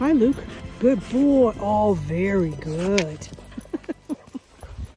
Hi, Luke. Good boy. Oh, very good.